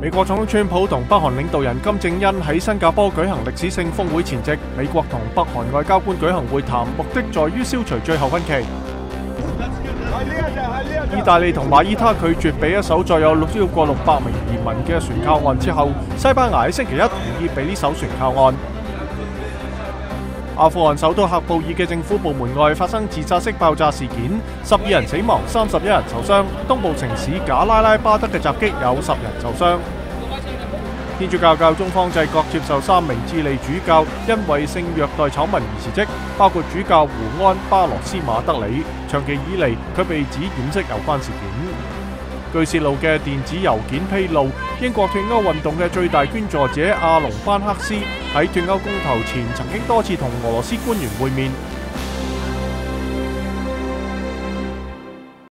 美国总统川普同北韩领导人金正恩喺新加坡举行历史性峰会前夕，美国同北韩外交官举行会谈，目的在于消除最后分歧。意大利同马耳他拒绝俾一艘载有超过六百名移民嘅船靠岸之后，西班牙喺星期一同意俾呢艘船靠岸。阿富汗首都喀布爾嘅政府部門外發生自殺式爆炸事件，十二人死亡，三十一人受傷。東部城市贾拉拉巴德嘅襲擊有十人受傷。天主教教宗方濟各接受三名智利主教因為性虐待丑聞而辭職，包括主教胡安巴羅斯馬德里。長期以嚟，佢被指掩飾有關事件。據泄露嘅電子郵件披露，英國脱歐運動嘅最大捐助者阿隆班克斯喺脱歐公投前曾經多次同俄羅斯官員會面。